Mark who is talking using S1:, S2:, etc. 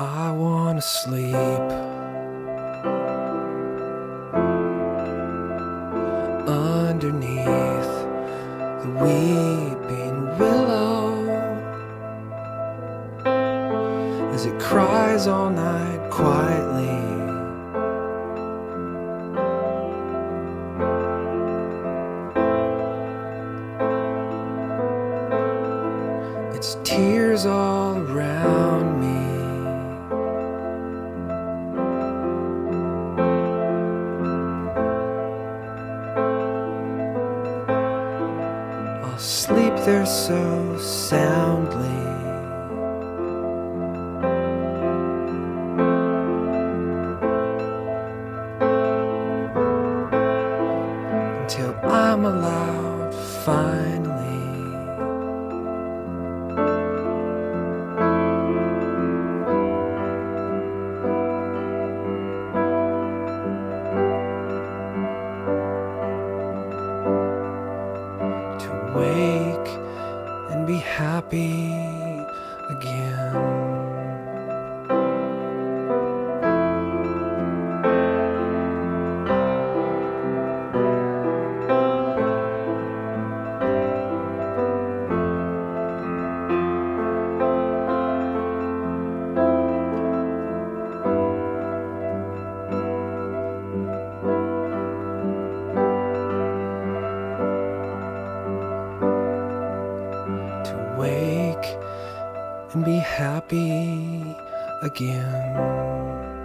S1: I wanna sleep underneath the weeping willow as it cries all night quietly. Its tears all around me. Sleep there so soundly. Until I'm allowed finally. Be happy again. To wake and be happy again.